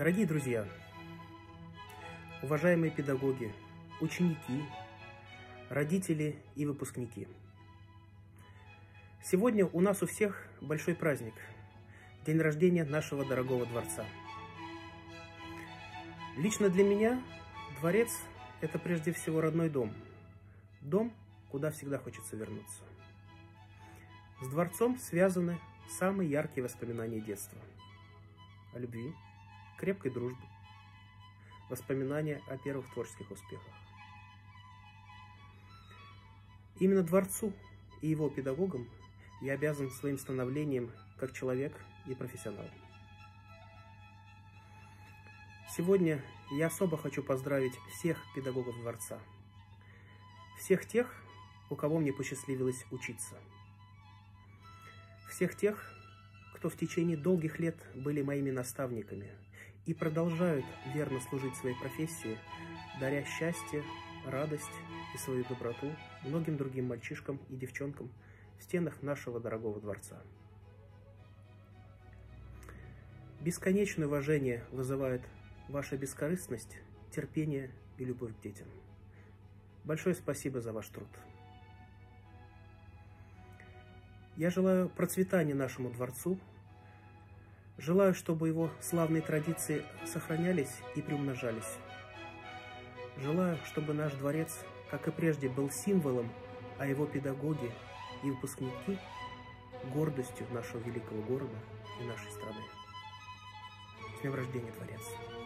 Дорогие друзья, уважаемые педагоги, ученики, родители и выпускники. Сегодня у нас у всех большой праздник – день рождения нашего дорогого дворца. Лично для меня дворец – это прежде всего родной дом. Дом, куда всегда хочется вернуться. С дворцом связаны самые яркие воспоминания детства. О любви, крепкой дружбе, воспоминания о первых творческих успехах. Именно дворцу и его педагогам я обязан своим становлением как человек и профессионал. Сегодня я особо хочу поздравить всех педагогов дворца, всех тех, у кого мне посчастливилось учиться, всех тех, кто в течение долгих лет были моими наставниками – и продолжают верно служить своей профессии, даря счастье, радость и свою доброту многим другим мальчишкам и девчонкам в стенах нашего дорогого дворца. Бесконечное уважение вызывает ваша бескорыстность, терпение и любовь к детям. Большое спасибо за ваш труд. Я желаю процветания нашему дворцу, Желаю, чтобы его славные традиции сохранялись и приумножались. Желаю, чтобы наш дворец, как и прежде, был символом, а его педагоги и выпускники – гордостью нашего великого города и нашей страны. С днем рождения, Дворец!